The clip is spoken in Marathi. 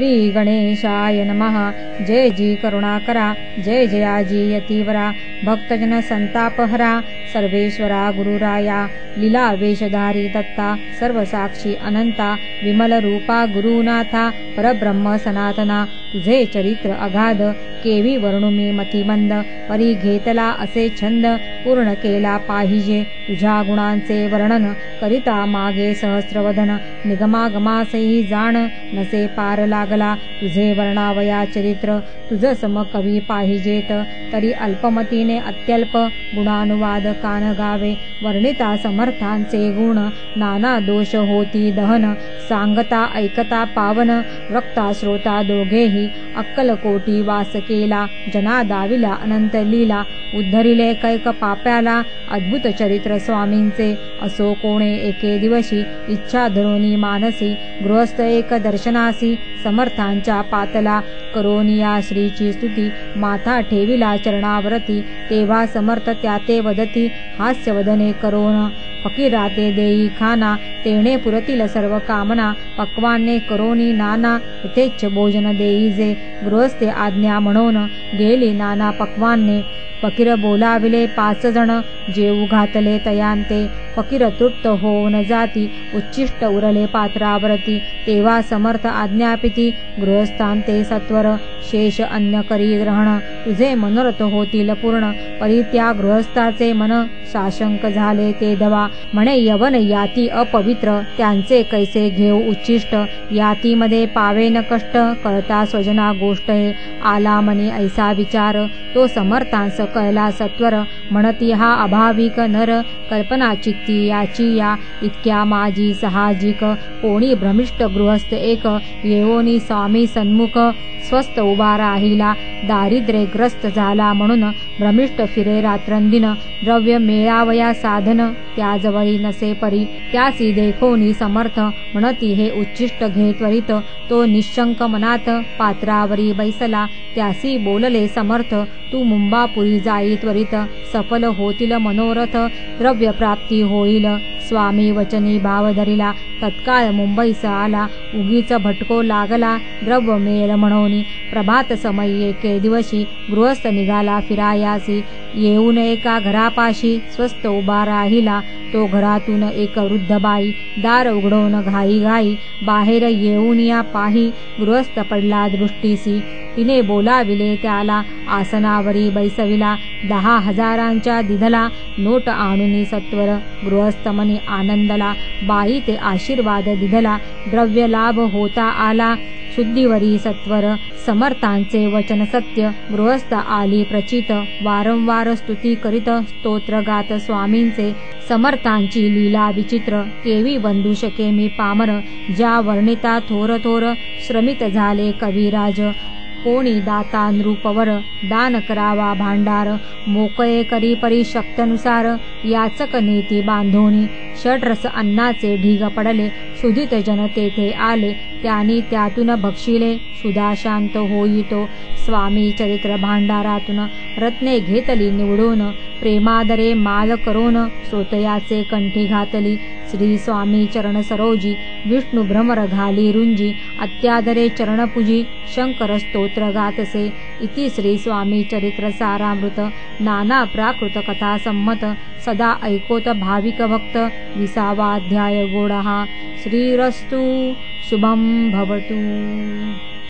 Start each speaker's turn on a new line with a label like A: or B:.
A: श्री गणेशाय नमः। जय जी करुणाकरा। जय जयाजी यतीवरा भक्तजन संतापहरा सर्वेश्वरा गुरुराया लीला वेशधारी दत्ता सर्वसाक्षी अनंता विमल रूपा गुरुनाथा परब्रह्म सनातना तुझे चरित्र अगाध केवी वर्णुमी मतिमंद परी घेतला असे छंद पूर्ण केला पाहिजे तुझ्या गुणांचे वर्णन करिता मागे सहस्रवधन निगमागमासही जाण नसे पार लागला तुझे वर्णावया चरित्र तुझ सम कवी पाहिजेत. तरी अल्पमतीने अत्यल्प गुणानुवाद कान गावे वर्णिता समर्थांचे गुण. नाना दोष होती दहन. सांगता ऐकता पावन वक्ता श्रोता दोघेही अक्कलकोटी वास केला जना दाविला अनंत लीला उद्धरिले कैक पाप्याला अद्भुत चरित्र स्वामींचे. असो कोणे एके दिवशी इच्छा धरोनी मानसी गृहस्थ एक दर्शनासी समर्थांच्या पातला करोनिया श्रीची स्तुती माथा ठेविला चरणावरती तेव्हा समर्थ त्या ते वदती हास्यवदने करोन फकीराते देई खाना तेणे पुरतील सर्व कामना पक्वाने करोनी नाना यथेच्छ भोजन देई जे गृहस्थे आज्ञा म्हणून गेली नाना पक्वाने फकीर बोलाविले पाच जण जेऊ घातले तयांते फकीर तृप्त होऊन जाती उच्चिष्ट उरले पात्रावरती तेव्हा समर्थ आज्ञापिती गृहस्थांते सत्वर शेष अन्य करी ग्रहण. तुझे मनोरथ होतील पूर्ण. परी त्या गृहस्थाचे मन साशंक झाले ते दवा. म्हणे यवन याती अपवित्र. त्यांचे कैसे घेऊ उच्चिष्ट यातीमध्ये न कष्ट. कळता स्वजना गोष्ट हे. आला मनी ऐसा विचार. तो समर्थांस कळला सत्वर. म्हणती हा अभाविक नर कल्पना चित्ती याची या इतक्या माझी साहजिक कोणी भ्रमिष्ट गृहस्थ एक येवोनी स्वामी सन्मुख स्वस्त उभा राहिला. दारिद्र्यग्रस्त झाला म्हणून भ्रमिष्ट फिरे रात्रंदिन द्रव्य मेळावया साधन त्याजवळी नसे परी त्यासी देखोनी समर्थ म्हणती हे उच्चिष्ट घे त्वरित तो निशंक मनात पात्रावरी बैसला त्यासी बोलले समर्थ तू मुंबापुरी जाई त्वरित सफल होतील मनोरथ द्रव्य प्राप्ती होईल स्वामी वचनी भाव धरिला तत्काळ मुंबईस आला. उगीच भटको लागला. द्रव्य मेल म्हणून प्रभात समयी एके दिवशी गृहस्थ निघाला फिरायासी. येऊन एका घरापाशी स्वस्त उभा राहिला. तो घरातून एक वृद्ध बाई दार उघडवून घाई घाई बाहेर येऊन या पाही गृहस्थ पडला दृष्टीसी. तिने बोलाविले त्याला आसनावरी बैसविला दहा हजारांच्या दिधला नोट आणून सत्वर. गृहस्थमनी आनंदला बाई ते आशीर्वाद दिधला द्रव्य लाभ होता आला शुद्धीवरी सत्वर समर्थांचे वचन सत्य. गृहस्थ आली प्रचित वारंवार स्तुती करीत स्तोत्र गात स्वामींचे समर्थांची लीला विचित्र. केवी बंधू शके मी पामर. ज्या वर्णिता थोर थोर श्रमित झाले कविराज. कोणी दाता नृपवर दान करावा भांडार. मोकळे करी परी शक्तनुसार याचक नेती बांधोणी षटरस अन्नाचे ढीग पडले. शुधित जन तेथे आले. त्यानी त्यातून भक्षिले सुधा शांत होईतो. स्वामी चरित्र भांडारातून रत्ने घेतली निवडून. प्रेमादरे माल करून सोतयाचे कंठी घातली. श्री स्वामी चरण सरोजी विष्णू भ्रमर घाली रुंजी. अत्यादरे चरणपूजी शंकर स्तोत्र गातसे. इति श्री स्वामी चरित्र सारामृत नाना प्राकृत कथा संमत सदा ऐकोत भाविक भक्त विसावाध्याय गोडहा श्रीरस्तु शुभं भवतु।